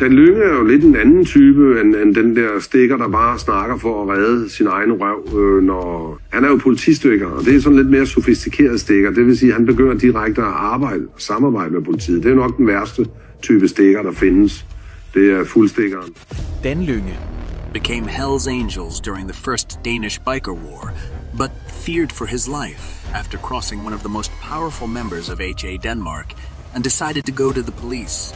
Dan Lynge er jo lidt en anden type end, end den der stikker, der bare snakker for at redde sin egen røv. Øh, når... Han er jo politistikker, og det er sådan lidt mere sofistikeret stikker. Det vil sige, at han begynder direkte at arbejde og samarbejde med politiet. Det er nok den værste type stikker, der findes. Det er fuldstikkeren. Dan Lynge became Hell's Angels during the first Danish biker war, but feared for his life after crossing one of the most powerful members of HA Denmark and decided to go to the police.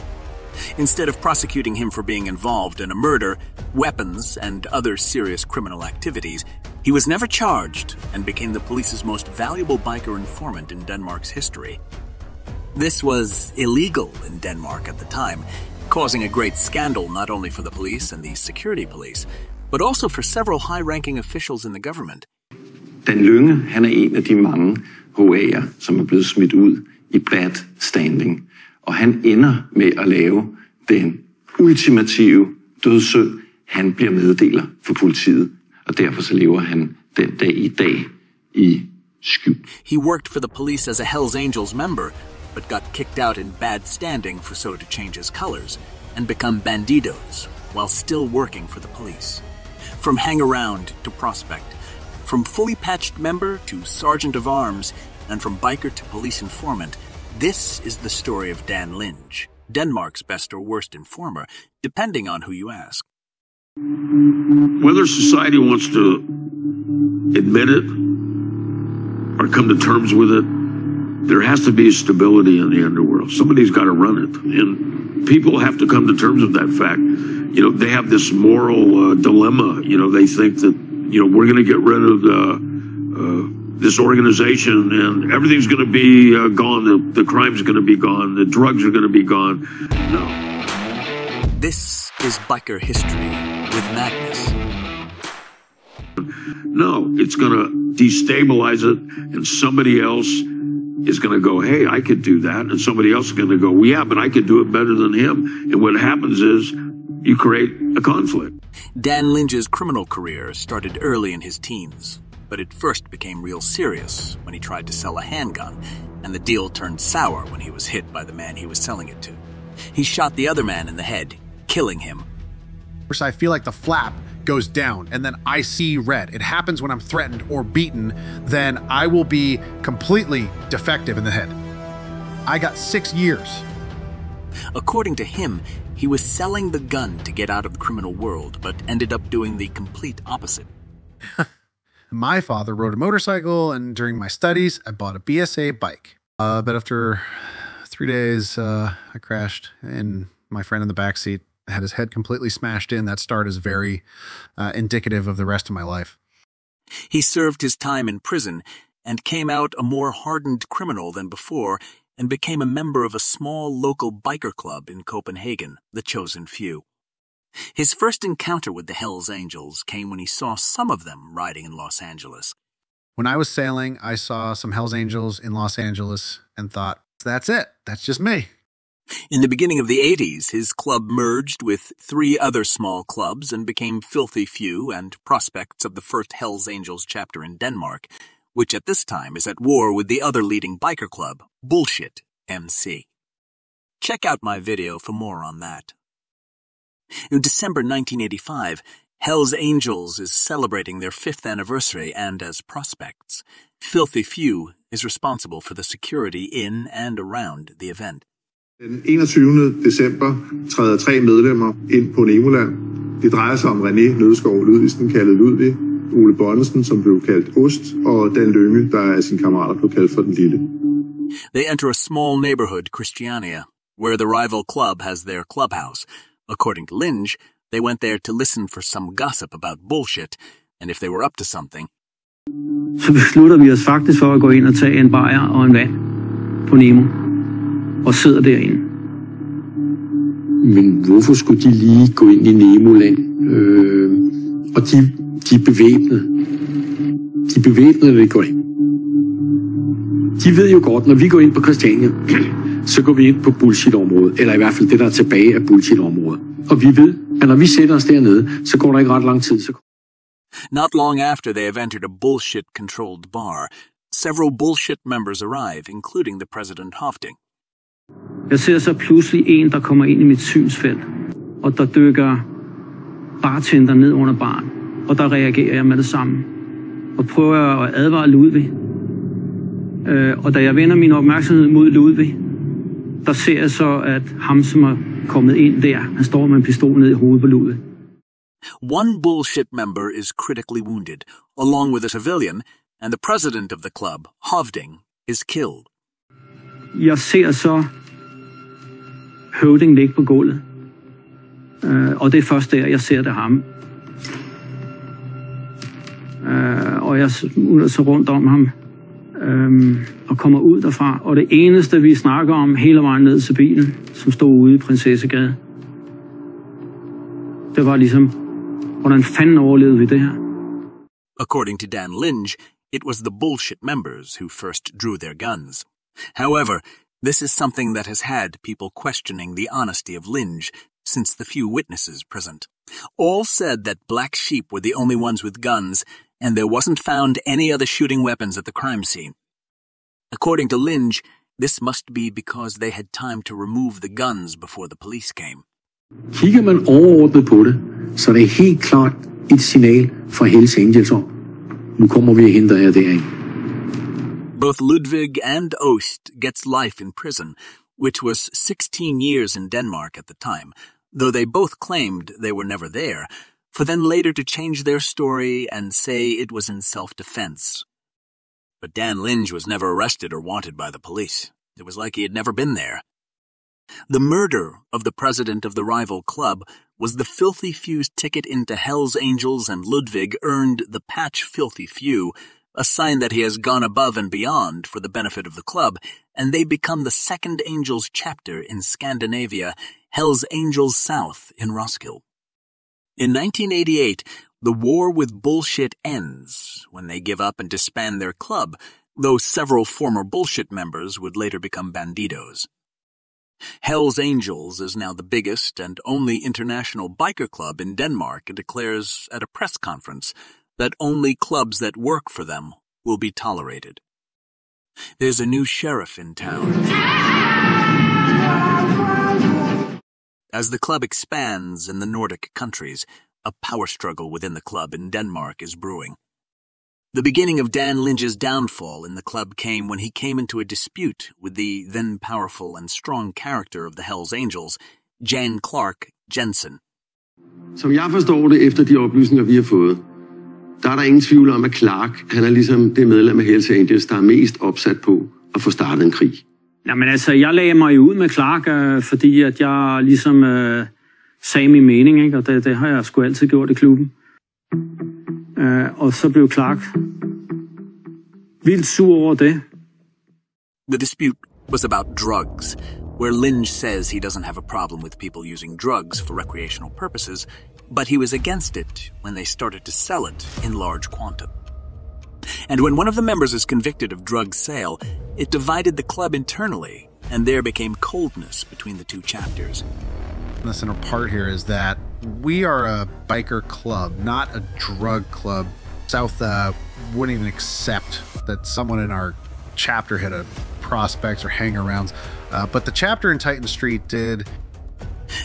Instead of prosecuting him for being involved in a murder, weapons, and other serious criminal activities, he was never charged and became the police's most valuable biker informant in Denmark's history. This was illegal in Denmark at the time, causing a great scandal not only for the police and the security police, but also for several high-ranking officials in the government. Dan Lynge, han er en af de mange HA'er, som er blevet smidt ud i bad standing. Og han ender med at lave den ultimative. Han bliver meddeler for politiet, og derfor så lever han den dag i dag i skjul. He worked for the police as a Hells Angels member, but got kicked out in bad standing for so to change his colors and become bandidos while still working for the police. From hang around to prospect, from fully patched member to sergeant of arms, and from biker to police informant, this is the story of Dan Lynge, Denmark's best or worst informer, depending on who you ask. Whether society wants to admit it or come to terms with it, there has to be stability in the underworld. Somebody's got to run it. And people have to come to terms with that fact. You know, they have this moral uh, dilemma. You know, they think that, you know, we're going to get rid of the, uh, this organization and everything's going to be uh, gone. The, the crime's going to be gone. The drugs are going to be gone. No. This is biker history with Magnus. No, it's going to destabilize it, and somebody else is going to go, hey, I could do that. And somebody else is going to go, well, yeah, but I could do it better than him. And what happens is you create a conflict. Dan Lynge's criminal career started early in his teens, but it first became real serious when he tried to sell a handgun, and the deal turned sour when he was hit by the man he was selling it to. He shot the other man in the head, killing him. First, I feel like the flap goes down and then I see red. It happens when I'm threatened or beaten, then I will be completely defective in the head. I got six years. According to him, he was selling the gun to get out of the criminal world, but ended up doing the complete opposite. my father rode a motorcycle, and during my studies, I bought a BSA bike. Uh, but after three days, uh, I crashed, and my friend in the back seat had his head completely smashed in. That start is very uh, indicative of the rest of my life. He served his time in prison and came out a more hardened criminal than before and became a member of a small local biker club in Copenhagen, the Chosen Few. His first encounter with the Hells Angels came when he saw some of them riding in Los Angeles. When I was sailing, I saw some Hells Angels in Los Angeles and thought, that's it. That's just me. In the beginning of the 80s, his club merged with three other small clubs and became Filthy Few and prospects of the first Hells Angels chapter in Denmark, which at this time is at war with the other leading biker club, Bullshit MC. Check out my video for more on that. In December 1985, Hells Angels is celebrating their fifth anniversary, and as prospects, Filthy Few is responsible for the security in and around the event. Den 21. december træder tre medlemmer ind på Nemoland. Det drejer sig om René Nødskov Ludvigsen, kaldet Ludvig, Ole Bonnesen, som blev kaldt Ost, og Dan Lynge, der af sine kammerater blev kaldt for Den Lille. They enter a small neighborhood, Christiania, where the rival club has their clubhouse. According to Lynch, they went there to listen for some gossip about bullshit, and if they were up to something. Så beslutter vi os faktisk for at gå ind og tage en bajer og en vand på Nemo og sidder derinde. Men hvorfor skulle de lige gå ind i Nemoland? Øh, og de, de er bevæbnede. De er bevæbnede, når de går ind. De ved jo godt, når vi går ind på Christiania, så går vi ind på bullshit-området, eller i hvert fald det, der er tilbage af bullshit-området. Og vi ved, at når vi sætter os dernede, så går der ikke ret lang tid. Så... Not long after they have entered a bullshit-controlled bar, several bullshit members arrive, including the President Hofding. Jeg ser så pludselig en, der kommer ind i mit synsfelt. og der dykker bartender ned under baren. Og der reagerer jeg med det samme. Og prøver at advare Ludvig. Øh, og da jeg vender min opmærksomhed mod Ludvig, der ser jeg så, at ham, som er kommet ind der, han står med en pistol ned i hovedet på Ludvig. One bullshit member is critically wounded, along with a civilian, and the president of the club, Hovding, is killed. Jeg ser så høvding ligge på gulvet. Øh, og det er først der, jeg ser det ham. Øh, og jeg smutter så rundt om ham øh, og kommer ud derfra. Og det eneste, vi snakker om hele vejen ned til bilen, som stod ude i Prinsessegade, det var ligesom, hvordan fanden overlevede vi det her? According to Dan Lynge, it was the bullshit members who first drew their guns. However, this is something that has had people questioning the honesty of Lynge since the few witnesses present. All said that Black Sheep were the only ones with guns, and there wasn't found any other shooting weapons at the crime scene. According to Lynge, this must be because they had time to remove the guns before the police came. Kigger man overordnet på det, så det er helt klart et signal fra Hells Angels om, nu kommer vi og henter jer derind. Both Ludwig and Ost gets life in prison, which was 16 years in Denmark at the time, though they both claimed they were never there, for then later to change their story and say it was in self-defense. But Dan Lynge was never arrested or wanted by the police. It was like he had never been there. The murder of the president of the rival club was the filthy few's ticket into Hell's Angels and Ludwig earned the patch filthy few, a sign that he has gone above and beyond for the benefit of the club, and they become the second Angels chapter in Scandinavia, Hell's Angels South in Roskilde. In 1988, the war with bullshit ends when they give up and disband their club, though several former bullshit members would later become bandidos. Hell's Angels is now the biggest and only international biker club in Denmark and declares at a press conference that only clubs that work for them will be tolerated. There's a new sheriff in town. As the club expands in the Nordic countries, a power struggle within the club in Denmark is brewing. The beginning of Dan Lynge's downfall in the club came when he came into a dispute with the then powerful and strong character of the Hells Angels, Jan Clark Jensen. Som jeg forstår det efter de oplysninger, vi har fået, der er der ingen tvivl om, at Clark, han er ligesom det medlem af Hells Angels, der er mest opsat på at få startet en krig. Jamen altså, jeg lagde mig jo ud med Clark, øh, fordi at jeg ligesom øh, sagde min mening, ikke? og det, det har jeg sgu altid gjort i klubben. Øh, og så blev Clark vildt sur over det. The dispute was about drugs, where Lynch says he doesn't have a problem with people using drugs for recreational purposes, but he was against it when they started to sell it in large quantum. And when one of the members is convicted of drug sale, it divided the club internally, and there became coldness between the two chapters. The center part here is that we are a biker club, not a drug club. South uh, wouldn't even accept that someone in our chapter had a prospects or hang-arounds, uh, but the chapter in Titan Street did.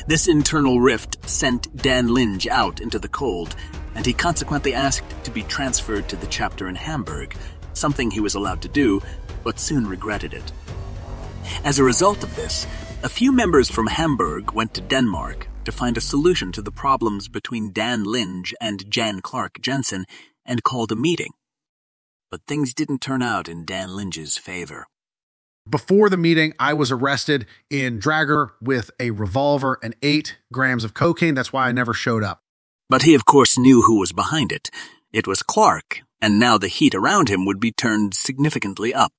This internal rift sent Dan Lynge out into the cold, and he consequently asked to be transferred to the chapter in Hamburg, something he was allowed to do, but soon regretted it. As a result of this, a few members from Hamburg went to Denmark to find a solution to the problems between Dan Lynge and Jan Clark Jensen and called a meeting. But things didn't turn out in Dan Lynge's favor. Before the meeting, I was arrested in Dragør with a revolver and eight grams of cocaine. That's why I never showed up. But he, of course, knew who was behind it. It was Clark, and now the heat around him would be turned significantly up.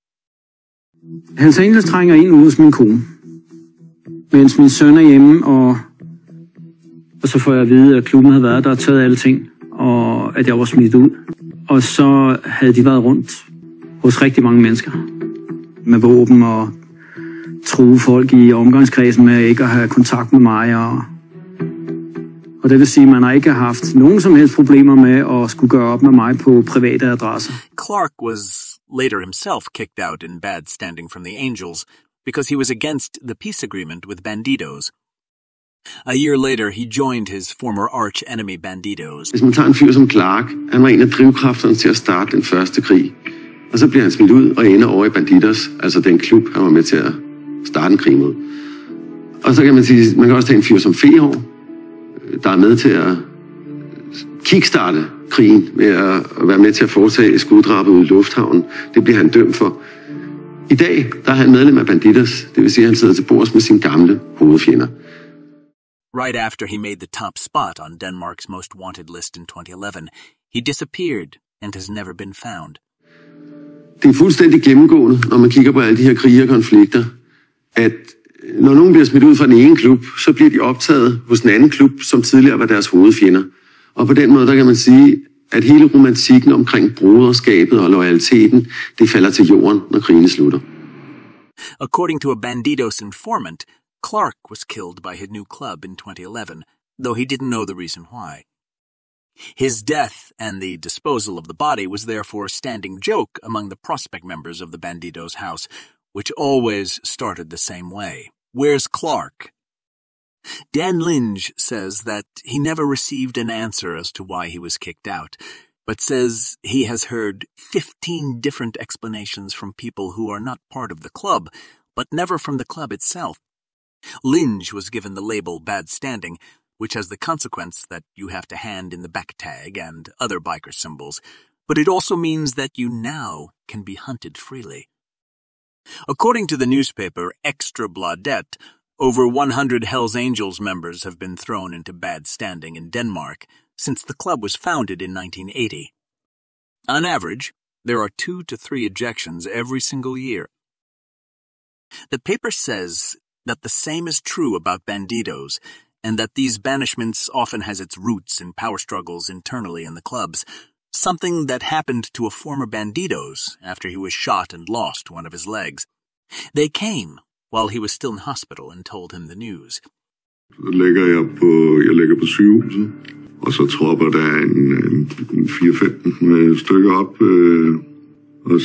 Hans Engels trænger ind hos min kone, mens min søn er hjemme, og, og så får jeg at vide, at klubben havde været der og taget alle ting, og at jeg var smidt ud. Og så havde de været rundt hos rigtig mange mennesker med våben og true folk i omgangskredsen med ikke at have kontakt med mig. Og, og det vil sige, at man har ikke haft nogen som helst problemer med at skulle gøre op med mig på private adresser. Clark was later himself kicked out in bad standing from the Angels because he was against the peace agreement with Bandidos. A year later, he joined his former arch enemy Bandidos. Hvis man tager en fyr som Clark, han var en af drivkræfterne til at starte den første krig. Og så bliver han smidt ud og ender over i Bandidos, altså den klub, han var med til at starte en krig mod. Og så kan man sige, man kan også tage en fyr som Fehår, der er med til at kickstarte krigen med at være med til at foretage skuddrabet ud i lufthavnen. Det bliver han dømt for. I dag der er han medlem af Bandidos, det vil sige, at han sidder til bords med sine gamle hovedfjender. Right after he made the top spot on Denmark's most wanted list in 2011, he disappeared and has never been found. Det er fuldstændig gennemgående, når man kigger på alle de her krige og konflikter, at når nogen bliver smidt ud fra den ene klub, så bliver de optaget hos en anden klub, som tidligere var deres hovedfjender. Og på den måde, der kan man sige, at hele romantikken omkring broderskabet og loyaliteten, det falder til jorden, når krigen slutter. According to a Bandidos informant, Clark was killed by his new club in 2011, though he didn't know the reason why. His death and the disposal of the body was therefore a standing joke among the prospect members of the Bandidos house, which always started the same way. Where's Clark? Dan Lynge says that he never received an answer as to why he was kicked out, but says he has heard 15 different explanations from people who are not part of the club, but never from the club itself. Lynge was given the label bad standing, which has the consequence that you have to hand in the back tag and other biker symbols, but it also means that you now can be hunted freely. According to the newspaper Ekstra Bladet, over 100 Hells Angels members have been thrown into bad standing in Denmark since the club was founded in 1980. On average, there are two to three ejections every single year. The paper says that the same is true about bandidos, and that these banishments often has its roots in power struggles internally in the clubs, something that happened to a former bandidos after he was shot and lost one of his legs. They came while he was still in hospital and told him the news. Så ligger jeg på, jeg ligger på sygehuset, og så tropper der en, en, en 4-5 øh, stykker op øh, øh,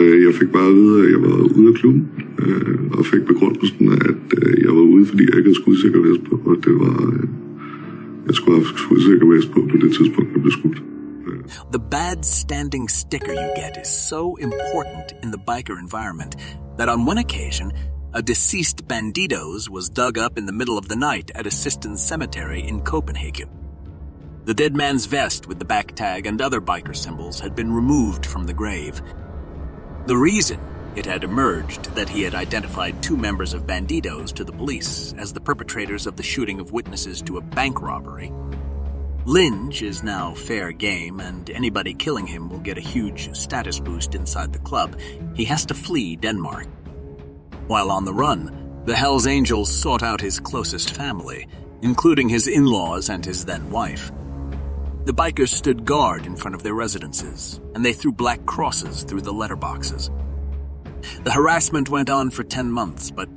øh, jeg fik bare at vide, at jeg var ude af klubben, øh, og fik begrundelsen, at øh, jeg var ude, fordi jeg ikke havde skudsikker vest på, og det var, The bad standing sticker you get is so important in the biker environment that on one occasion, a deceased bandidos was dug up in the middle of the night at Assistens Cemetery in Copenhagen. The dead man's vest with the back tag and other biker symbols had been removed from the grave. The reason it had emerged that he had identified two members of Bandidos to the police as the perpetrators of the shooting of witnesses to a bank robbery. Lynge is now fair game, and anybody killing him will get a huge status boost inside the club. He has to flee Denmark. While on the run, the Hells Angels sought out his closest family, including his in laws and his then wife. The bikers stood guard in front of their residences, and they threw black crosses through the letterboxes. The harassment went on for 10 months, but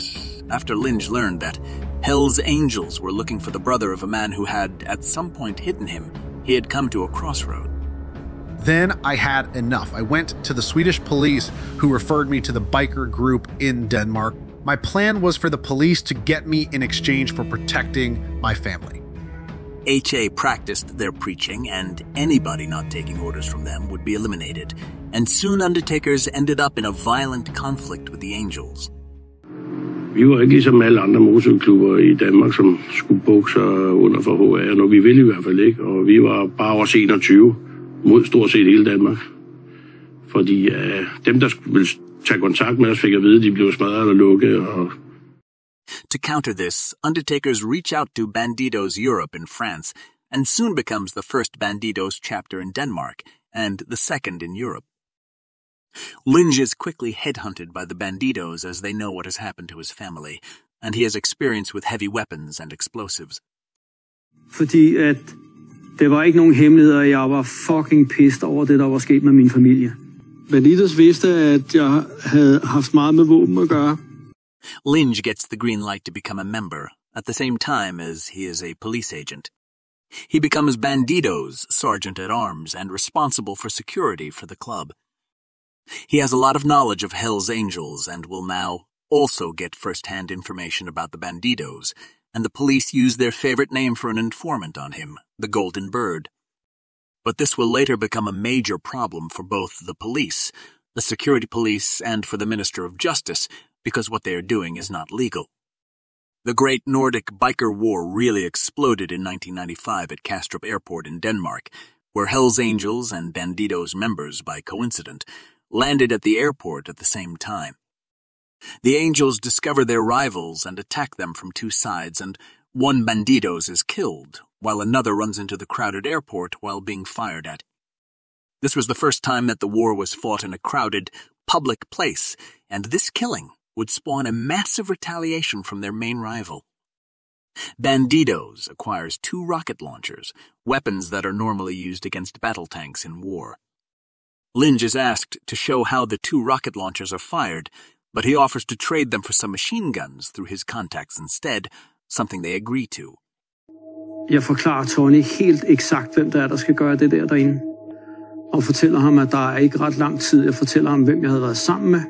after Lynge learned that Hell's Angels were looking for the brother of a man who had, at some point, hidden him, he had come to a crossroad. Then I had enough. I went to the Swedish police, who referred me to the biker group in Denmark. My plan was for the police to get me in exchange for protecting my family. HA practiced their preaching, and anybody not taking orders from them would be eliminated. And soon Undertakers ended up in a violent conflict with the Angels. Vi var ikke ligesom alle andre motorklubber i Danmark, som skulle bukke sig under for HA, når vi ville i hvert fald ikke. Og vi var bare over 21 mod stort set hele Danmark. Fordi uh, dem, der ville tage kontakt med os, fik at vide, at de blev smadret og lukket. Og To counter this, Undertakers reach out to Bandidos Europe in France, and soon becomes the first Bandidos chapter in Denmark, and the second in Europe. Lynge is quickly headhunted by the Bandidos as they know what has happened to his family, and he has experience with heavy weapons and explosives. Fordi at det var ikke nogen hemmelighed, og jeg var fucking pissed over det, der var sket med min familie. Bandidos vidste, at jeg havde haft meget med våben at gøre. Lynge gets the green light to become a member, at the same time as he is a police agent. He becomes Bandido's sergeant at arms and responsible for security for the club. He has a lot of knowledge of Hell's Angels and will now also get first-hand information about the bandidos, and the police use their favorite name for an informant on him, the Golden Bird. But this will later become a major problem for both the police, the security police, and for the Minister of Justice, because what they are doing is not legal. The Great Nordic Biker War really exploded in 1995 at Kastrup Airport in Denmark, where Hells Angels and Bandidos members, by coincidence, landed at the airport at the same time. The Angels discover their rivals and attack them from two sides, and one Bandidos is killed, while another runs into the crowded airport while being fired at. This was the first time that the war was fought in a crowded, public place, and this killing would spawn a massive retaliation from their main rival. Bandidos acquires two rocket launchers, weapons that are normally used against battle tanks in war. Lynge is asked to show how the two rocket launchers are fired, but he offers to trade them for some machine guns through his contacts instead, something they agree to. Jeg forklarer Tony helt eksakt, hvem der er, der skal gøre det der derinde. Og fortæller ham, at der er ikke ret lang tid. Jeg fortæller ham, hvem jeg havde været sammen med.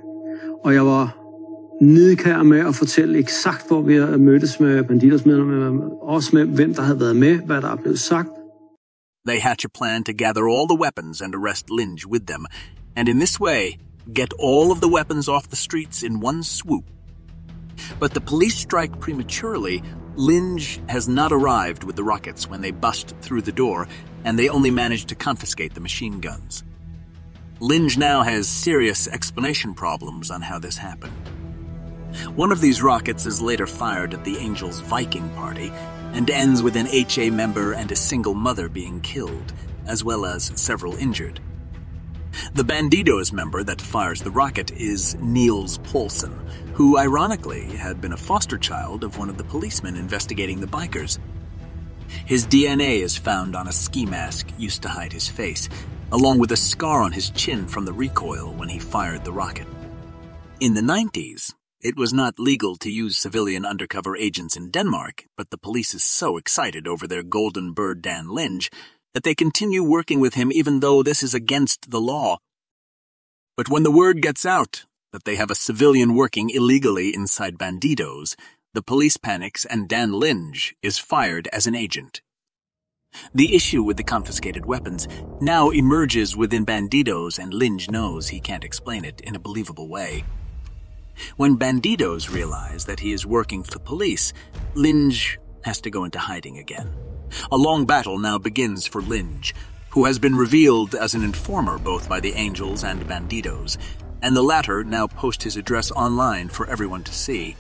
Og jeg var nidkær med at fortælle eksakt, hvor vi mødtes med banditersmedlemmer, også med, hvem der havde været med, hvad der er blevet sagt. They hatch a plan to gather all the weapons and arrest Lynge with them, and in this way, get all of the weapons off the streets in one swoop. But the police strike prematurely. Lynge has not arrived with the rockets when they bust through the door, and they only manage to confiscate the machine guns. Lynge now has serious explanation problems on how this happened. One of these rockets is later fired at the Angels' Viking party and ends with an HA member and a single mother being killed, as well as several injured. The Bandidos member that fires the rocket is Niels Poulsen, who ironically had been a foster child of one of the policemen investigating the bikers. His DNA is found on a ski mask used to hide his face, along with a scar on his chin from the recoil when he fired the rocket. In the 90s, it was not legal to use civilian undercover agents in Denmark, but the police is so excited over their golden bird Dan Lynge that they continue working with him even though this is against the law. But when the word gets out that they have a civilian working illegally inside Bandidos, the police panics and Dan Lynge is fired as an agent. The issue with the confiscated weapons now emerges within Bandidos and Lynge knows he can't explain it in a believable way. When Bandidos realize that he is working for police, Lynge has to go into hiding again. A long battle now begins for Lynge, who has been revealed as an informer both by the Angels and Bandidos, and the latter now post his address online for everyone to see.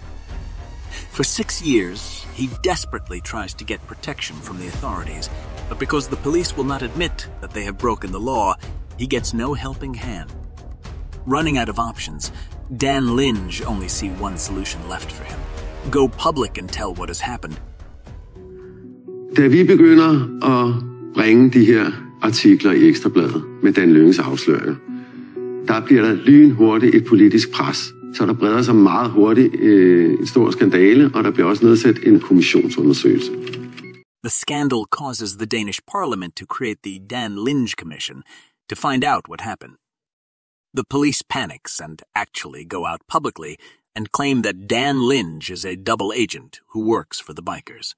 For six years, he desperately tries to get protection from the authorities, but because the police will not admit that they have broken the law, he gets no helping hand. Running out of options, Dan Lynge only see one solution left for him. Go public and tell what has happened. Da vi begynder at bringe de her artikler i Ekstrabladet med Dan Lyngens afsløringer, der bliver der lynhurtigt et politisk pres. Så der breder sig meget hurtigt øh, en stor skandale, og der bliver også nedsat en kommissionsundersøgelse. The scandal causes the Danish parliament to create the Dan Lynge Commission to find out what happened. The police panics and actually go out publicly and claim that Dan Lynge is a double agent who works for the bikers.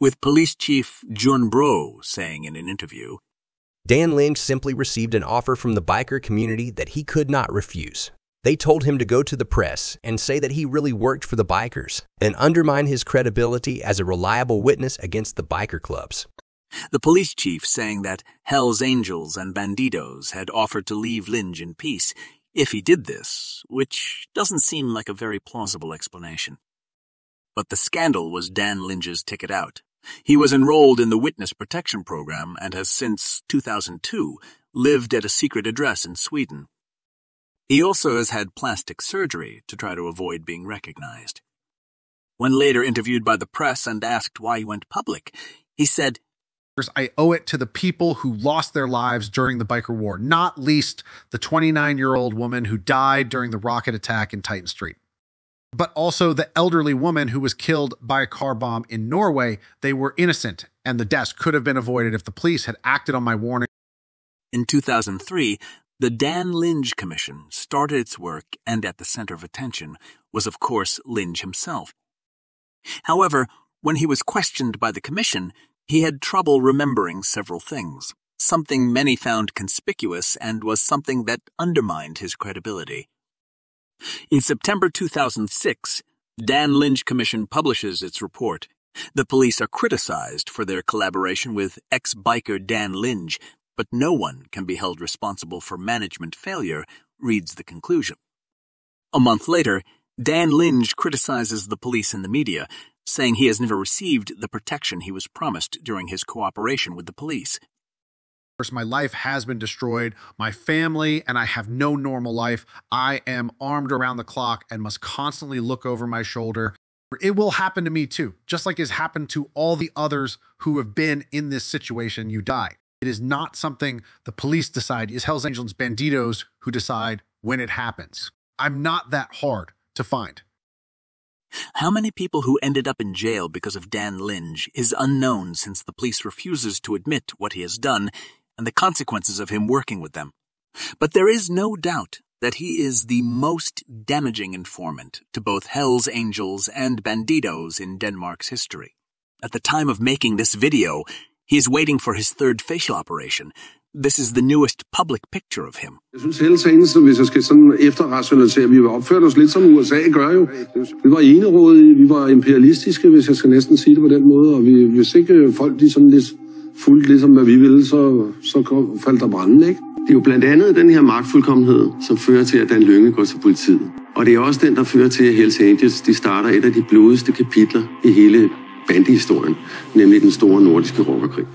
With police chief John Bro saying in an interview, Dan Lynge simply received an offer from the biker community that he could not refuse. They told him to go to the press and say that he really worked for the bikers and undermine his credibility as a reliable witness against the biker clubs. The police chief saying that Hell's Angels and Bandidos had offered to leave Lynge in peace if he did this, which doesn't seem like a very plausible explanation. But the scandal was Dan Lynge's ticket out. He was enrolled in the Witness Protection Program and has since 2002 lived at a secret address in Sweden. He also has had plastic surgery to try to avoid being recognized. When later interviewed by the press and asked why he went public, he said, I owe it to the people who lost their lives during the biker war, not least the 29 year old woman who died during the rocket attack in Titan Street. But also the elderly woman who was killed by a car bomb in Norway. They were innocent, and the deaths could have been avoided if the police had acted on my warning. In 2003, The Dan Lynge Commission started its work, and at the center of attention was, of course, Lynge himself. However, when he was questioned by the commission, he had trouble remembering several things, something many found conspicuous and was something that undermined his credibility. In September 2006, Dan Lynge Commission publishes its report. The police are criticized for their collaboration with ex-biker Dan Lynge, but no one can be held responsible for management failure, reads the conclusion. A month later, Dan Lynge criticizes the police and the media, saying he has never received the protection he was promised during his cooperation with the police. My life has been destroyed, my family, and I have no normal life. I am armed around the clock and must constantly look over my shoulder. It will happen to me too, just like it's happened to all the others who have been in this situation. You die. It is not something the police decide. It's Hells Angels Bandidos who decide when it happens. I'm not that hard to find. How many people who ended up in jail because of Dan Lynge is unknown since the police refuses to admit what he has done and the consequences of him working with them. But there is no doubt that he is the most damaging informant to both Hells Angels and Bandidos in Denmark's history. At the time of making this video, he is waiting for his third facial operation. This is the newest public picture of him. Jeg synes Hells Angels, hvis jeg skal sådan efterrationalisere, vi var opført os lidt som USA gør jo. Vi var enerådige, vi var imperialistiske, hvis jeg skal næsten sige det på den måde, og vi, hvis ikke folk de sådan lidt fulgte ligesom, hvad vi ville, så, så faldt der branden, ikke? Det er jo blandt andet den her magtfuldkommenhed, som fører til, at Dan Lønge går til politiet. Og det er også den, der fører til, at Hells Angels de starter et af de blodigste kapitler i hele bandehistorien, nemlig den store nordiske rockerkrig.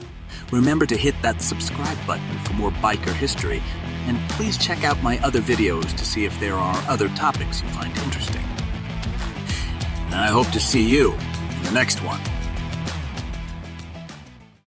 Remember to hit that subscribe button for more biker history, and please check out my other videos to see if there are other topics you find interesting. And I hope to see you in the next one.